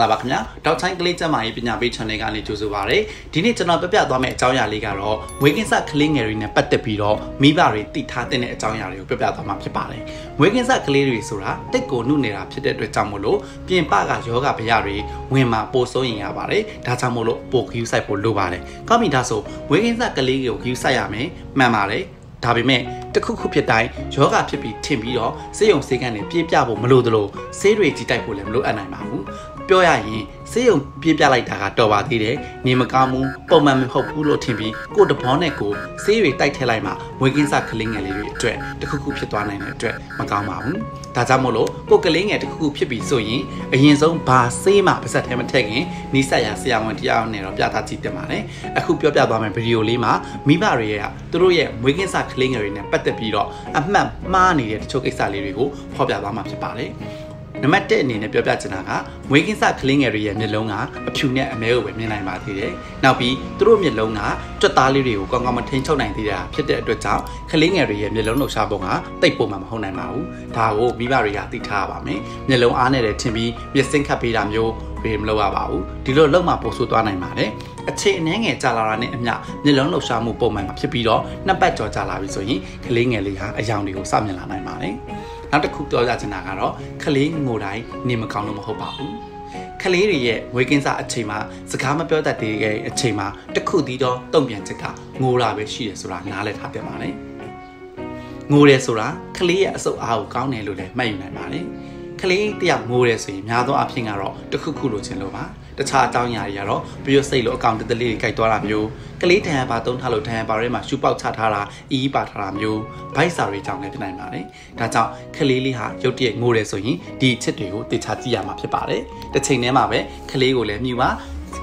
္ဂလာပါခင်ဗျာဒေါက်ချိုင်းကလေးကျမကြီးပညာပေး channel ကနေကြိုဆိုပါရစေဒီနေ့ကျွန်တော်ပြပြသွားမယ့်အကြောင်းအရာလေးကတော့ငွေကင်းစကလေးငယ်တွေနဲ့ပတ်သက်ပြီးတော့မိဘတွေတိထားတဲ့အကြောင်းအရာတွေကိုပြပြသွားမှာဖြစ်ပါတယ်ငွေကင်းစကလေးတွေဆိုတာတက်ကိုနှုတ်နေတာဖြစ်တဲ့အတွက်ကြောင့်မို့လို့ပြင်ပကယောဂဗျာတွေဝင်มาပို့ဆုံးရင်ရပါတယ်ဒါကြောင့်မို့လို့ပို့ခူးဆိုင်ဖို့လိုပါတယ်ကောင်းပြီဒါဆိုငွေကင်းစကလေးကိုခူးဆိုင်ရမယ်မှန်ပါတယ်ဒါပေမဲ့တခုခုဖြစ်တိုင်းယောဂဖြစ်ပြီးထင်ပြီးတော့စေယုံစေကန်းတွေပြည့်ပြဖို့မလိုသလိုဆေးတွေကြီးတိုက်ဖို့လည်းမလိုအပ်နိုင်ပါဘူး ပြောရရင်စေယုံပြေးပြလိုက်တာကတော်ပါသေးတယ်နေမကောင်းဘူးပုံမှန်မဟုတ်ဘူးလို့ထင်ပြီးကိုတဘောနဲ့ကိုဆေးတွေတိုက်ထဲလိုက်မှဝေကင်းစကလေးငယ်လေးတွေအတွက်တခုခုဖြစ်သွားနိုင်တဲ့အတွက်မကောင်းပါဘူးဒါကြောင့်မို့လို့ကိုကလေးငယ်တခုခုဖြစ်ပြီးဆိုရင်အရင်ဆုံးဘာဆေးမှပါစက်ထဲမထည့်ခင်နီးစပ်ရာဆရာဝန်တရားနဲ့တော့ပြသကြည့်တင်ပါတယ်အခုပြောပြသွားမယ့်ဗီဒီယိုလေးမှာမိဘတွေရဲ့သူတို့ရဲ့ဝေကင်းစကလေးငယ်တွေနဲ့ပတ်သက်ပြီးတော့အမှတ်မှားနေတဲ့တချို့ကိစ္စလေးတွေကိုဖော်ပြသွားမှာဖြစ်ပါတယ် နံပါတ်1အနေနဲ့ပြောပြချင်တာကမွေးကင်းစကလေးငယ်တွေရဲ့မျက်လုံးကအဖြူနဲ့အမဲကိုပဲမြင်နိုင်ပါသေးတယ်။နောက်ပြီးသူတို့မျက်လုံးကကြွက်သားလေးတွေကိုကောင်းကောင်းမထိန်ချုပ်နိုင်သေးတာဖြစ်တဲ့အတွက်ကြောင့်ကလေးငယ်တွေရဲ့မျက်လုံးလှုပ်ရှားပုံကတိတ်ပုံမှမဟုတ်နိုင်ပါဘူး။ဒါကိုမိဘတွေကသိထားရပါမယ်။မျက်လုံးအားနဲ့လည်းထင်ပြီးမျက်စင်းခတ်ပေးတာမျိုးဘေးမလုပ်ရပါဘူး။ဒီလိုလုံးမှပို့ဆိုးသွားနိုင်ပါတယ်။အခြေအနေငယ်ကြာလာတာနဲ့အမျှမျက်လုံးလှုပ်ရှားမှုပုံမှန်မှာဖြစ်ပြီးတော့နှစ်ပတ်ကျော်ကြာလာပြီဆိုရင်ကလေးငယ်လေးဟာအယောင်တွေကိုစမြင်လာနိုင်ပါတယ်။ နောက်တစ်ခုပြောပြချင်တာကတော့ကလေးငိုတိုင်းနေမကောင်းလို့မဟုတ်ပါဘူးကလေးတွေရဲ့ဝေကင်းစားအချိန်မှာစကားမပြောတတ်သေးတဲ့အချိန်မှာတခုတည်းသောတုံ့ပြန်ချက်ကငိုတာပဲရှိတယ်ဆိုတာနားလည်ထားပြပါမယ်ငိုတယ်ဆိုတာကလေးရဲ့အဆုတ်အားကိုကောင်းတယ်လို့လည်းမှတ်ယူနိုင်ပါတယ်ကလေးတယောက်ငိုတယ်ဆိုရင်များသောအားဖြင့်ကတော့တခုခုလိုချင်လို့ပါ တခြားအကြောင်းအရာတွေကတော့ပြီးရစိတ်လို့အကောင့်တတလေးတွေကြိုက်သွားတာမျိုးကလေးတန်ပါသုံးထားလို့တန်ပါရဲမှာရှူပေါက်ချထားတာအီးပါထားတာမျိုးဘိုက်စာတွေကြောင့်လည်းဖြစ်နိုင်ပါတယ်ဒါကြောင့်ကလေးလေးဟာရုတ်တရက်ငိုတယ်ဆိုရင်ဒီအချက်တွေကိုတေချာကြည့်ရမှာဖြစ်ပါတယ်တစ်ချိန်တည်းမှာပဲကလေးကိုလည်းမြူပါ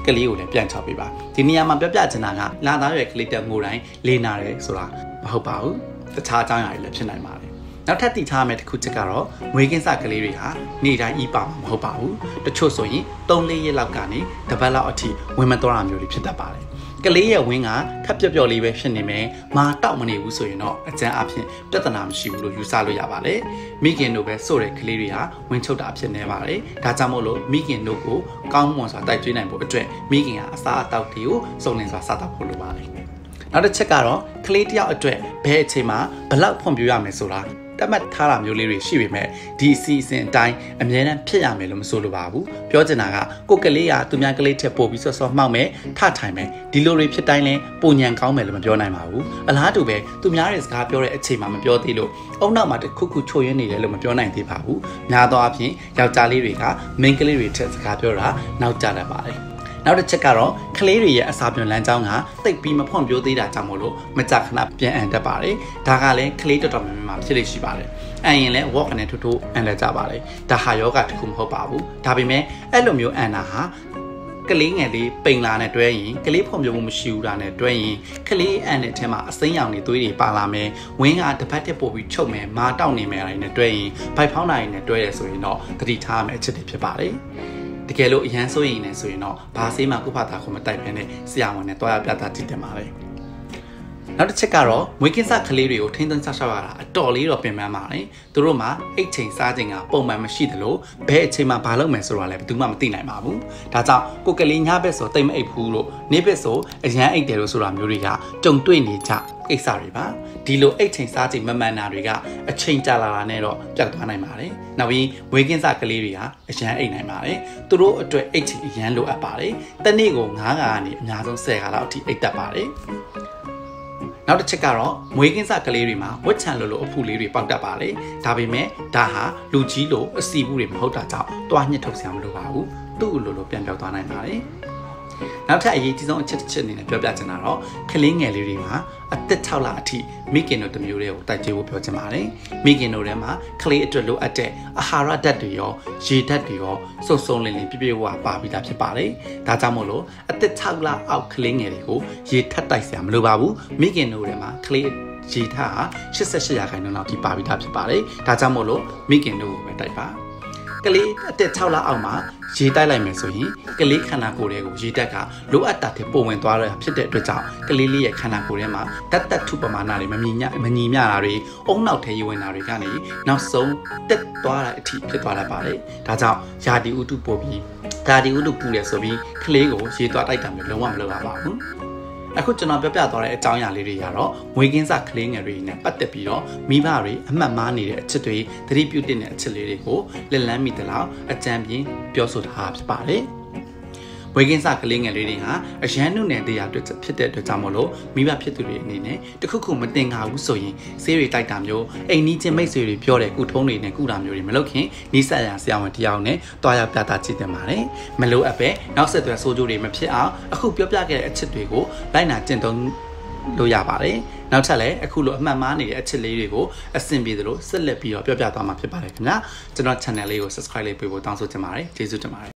ကလေးကိုလည်းပြန်ချောက်ပေးပါဒီနေရာမှာပြောပြချင်တာကလာသားရွယ်ကလေးတက်ငိုတိုင်းလေးနာတယ်ဆိုတာမဟုတ်ပါဘူးတခြားအကြောင်းအရာတွေလည်းဖြစ်နိုင်ပါတယ် နောက်ထပ်သိထားမယ့်တစ်ခုချက်ကတော့ငွေကင်းစကလေးတွေဟာနေ့တိုင်းဤပါမှာမဟုတ်ပါဘူးတချို့ဆိုရင်3-4ရက်လောက်ကနေတပတ်လောက်အထိဝင်မသွားတာမျိုးတွေဖြစ်တတ်ပါတယ်ကလေးရဲ့ဝင်းကခက်ပျော့ပျော့လေးပဲဖြစ်နေမယ်မာတောက်မနေဘူးဆိုရင်တော့အကျန်းအဖြစ်ပြဿနာမရှိဘူးလို့ယူဆလို့ရပါတယ်မိခင်တို့ပဲဆိုတဲ့ကလေးတွေဟာဝင်းချုပ်တာဖြစ်နေပါတယ်ဒါကြောင့်မို့လို့မိခင်တို့ကိုကောင်းမွန်စွာတိုက်ကျွေးနိုင်ဖို့အတွက်မိခင်ကအစားအသောက်တွေကိုစုံလင်စွာစားတောက်ဖို့လိုပါတယ်နောက်တစ်ချက်ကတော့ကလေးတယောက်အတွက်ဘယ်အချိန်မှာဘလောက်ဖွံ့ဖြိုးရမယ်ဆိုတာ တတ်မှတ်ထားတာမျိုးလေးတွေရှိပေမဲ့ဒီအစီအစဉ်အတိုင်းအမြဲတမ်းဖြစ်ရမယ်လို့မဆိုလိုပါဘူးပြောချင်တာကကိုကလေးကသူများကလေးထက်ပိုပြီးဆော့ဆော့မှောက်မယ်ထထိုင်မယ်ဒီလိုတွေဖြစ်တိုင်းလဲပုံညံကောင်းမယ်လို့မပြောနိုင်ပါဘူးအလားတူပဲသူများရဲ့စကားပြောတဲ့အချိန်မှာမပြောသေးလို့အုံနောက်မှာတခုခုချိုရင်းနေတယ်လို့မပြောနိုင်သေးပါဘူးများသောအားဖြင့်ယောက်ျားလေးတွေကမိန်းကလေးတွေထက်စကားပြောတာနောက်ကျတတ်ပါတယ် နောက်တစ်ချက်ကတော့ကလေးတွေရဲ့အစာပြွန်လမ်းကြောင်းကတိတ်ပြီးမဖွံ့ဖြိုးသေးတာကြောင့်မို့လို့မကြခဏပြန်အန်တတ်ပါတယ်ဒါကလည်းကလေးတော်တော်များများမှာဖြစ်လိမ့်ရှိပါတယ်အန်ရင်လည်း walk နဲ့ထိုးထိုးအန်လည်းကြပါတယ်ဒါဟာယောဂတစ်ခုမဟုတ်ပါဘူးဒါပေမဲ့အဲ့လိုမျိုးအန်တာဟာကလေးငယ်လေးပိန်လာနဲ့တွဲရင်ကလေးဖွံ့ဖြိုးမှုမရှိဘူးတာနဲ့တွဲရင်ကလေးအန်တဲ့အထက်မှာအစိမ်းရောင်တွေသွေးတွေပါလာမယ်ဝင်းကတစ်ဖက်တက်ပို့ပြီးချုပ်မယ်မာတောက်နေမယ်အဲ့နဲ့တွဲရင်ဘိုက်ဖောင်းနိုင်နဲ့တွဲရဆိုရင်တော့သတိထားမယ်အချက်တွေဖြစ်ပါတယ် တကယ်လို့အရန်စိုးရင်လည်းဆိုရင်တော့ဘာဆေးမှကုဖတာခုမတိုက်ဘဲနဲ့ဆရာဝန်နဲ့တွားရပြတာကြည့်တင်ပါပဲ နောက်တစ်ချက်ကတော့မွေးကင်းစကလေးတွေကိုထိန်းသိမ်းဆောက်ရှောက်ရတာအတော်လေးတော့ပြင်ပန်းပါတယ်သူတို့မှာအိတ်ချိန်စားချိန်ကပုံမှန်မရှိသလိုဘယ်အချိန်မှဘာလုပ်မယ်ဆိုတာလည်းဘယ်သူမှမသိနိုင်ပါဘူးဒါကြောင့်ကိုကလေးညဘက်ဆိုတိတ်မအိတ်ဘူးလို့နေ့ဘက်ဆိုအရန်အိတ်တယ်လို့ဆိုတာမျိုးတွေကကြုံတွေ့နေကြကိစ္စတွေပါဒီလိုအိတ်ချိန်စားချိန်မမှန်တာတွေကအချိန်ကြာလာတာနဲ့တော့ပြတ်သွားနိုင်ပါတယ်နောက်ပြီးဝေကင်းစကလေးတွေဟာအရန်အိတ်နိုင်ပါတယ်သူတို့အတွက်အိတ်ချိန်အရန်လိုအပ်ပါတယ်တနေ့ကို9ခါကနေအများဆုံး10ခါလောက်အထိအိတ်တက်ပါတယ် နောက်တစ်ချက်ကတော့မွေးကင်းစကလေးတွေမှာဝက်ချန်လိုလိုအဖူလေးတွေပေါက်တတ်ပါလေဒါပေမဲ့ဒါဟာလူကြီးလိုအစီဘူးတွေမဟုတ်တာကြောင့်တွားညှစ်ထုတ်ဆရာမလိုပါဘူးသူ့လိုလိုပြန်ပြောက်သွားနိုင်ပါတယ် နောက်ထပ်အရေးကြီးဆုံးအချက်တစ်ချက်အနေနဲ့ပြောပြချင်တာတော့ကလေးငယ်လေးတွေမှာအသက်6လအထိမိခင်တို့တမျိုးတွေကိုတိုက်ကြွေးဖို့ပြောချင်ပါတယ်မိခင်တို့ထဲမှာကလေးအတွက်လိုအပ်တဲ့အာဟာရဓာတ်တွေရောရေဓာတ်တွေရောစုံစုံလင်လင်ပြည့်ပြည့်ဝဝပါပြီးသားဖြစ်ပါတယ်ဒါကြောင့်မို့လို့အသက်6လအောက်ကလေးငယ်တွေကိုရေထပ်တိုက်စရာမလိုပါဘူးမိခင်တို့ထဲမှာကလေးရေထပ်88ရာခိုင်နှုန်းလောက်ထိပါပြီးသားဖြစ်ပါတယ်ဒါကြောင့်မို့လို့မိခင်တို့ကိုပဲတိုက်ပါ ကလေးအသက်6လအောက်မှာရေတိုက်လိုက်မယ်ဆိုရင်ကလေးခန္ဓာကိုယ်တွေကိုရေတက်ကလိုအပ်တာတဲ့ပုံဝင်သွားတာဖြစ်တဲ့အတွက်ကြောင့်ကလေးလေးရဲ့ခန္ဓာကိုယ်ထဲမှာတတ်တတ်ထုပမာဏတွေမမြင်ညမညီမျှတာတွေအုံနောက်ထဲရေဝင်တာတွေကနေနောက်ဆုံးတက်သွားတာအထိဖြစ်သွားတတ်ပါတယ်ဒါကြောင့်ယာဒီဥတုပို့ပြီးဒါဒီဥတုပူတယ်ဆိုပြီးကလေးကိုရေသွားတိုက်တာမျိုးလုံးဝမလုပ်ရပါဘူး အခုကျွန်တော်ပြောပြသွားတဲ့အကြောင်းအရာလေးတွေကတော့ငွေကင်းစကလေးငယ်တွေနဲ့ပတ်သက်ပြီးတော့မိဘတွေအမှတ်မှားနေတဲ့အချက်တွေသတိပြုတဲ့အချက်လေးတွေကိုလက်လန်းမိသလောက်အကြံပြင်းပြောဆိုတာဖြစ်ပါတယ်။ ဝေကင်းစကလေးငယ်လေးတွေဟာအရန်နုနယ်တရားတွေ့ဖြစ်တဲ့အတွက်ကြောင့်မလို့မိဘဖြစ်သူတွေအနေနဲ့တခုခုမတင်ကြဘူးဆိုရင်ဆေးတွေတိုက်တာမျိုးအိမ်နီးချင်းမိတ်ဆွေတွေပြောတဲ့ကုထုံးတွေနဲ့ကုတာမျိုးတွေမလုပ်ခင်နီးစပ်ရာဆရာဝန်တယောက်နဲ့တွားရပြတာကြည့်တင်ပါတယ်။မလို့အပ်ပဲနောက်ဆက်တွဲဆိုးကျိုးတွေမဖြစ်အောင်အခုပြောပြခဲ့တဲ့အချက်တွေကိုလိုက်နာကျင့်သုံးလို့ရပါတယ်။နောက်ထပ်လည်းအခုလိုအမှတ်မှားနေတဲ့အချက်လေးတွေကိုအဆင်ပြေသလိုဆက်လက်ပြီးတော့ပြောပြသွားမှာဖြစ်ပါတယ်ခင်ဗျာကျွန်တော် channel လေးကို subscribe လေးပေးဖို့တောင်းဆိုချင်ပါတယ်ကျေးဇူးတင်ပါတယ်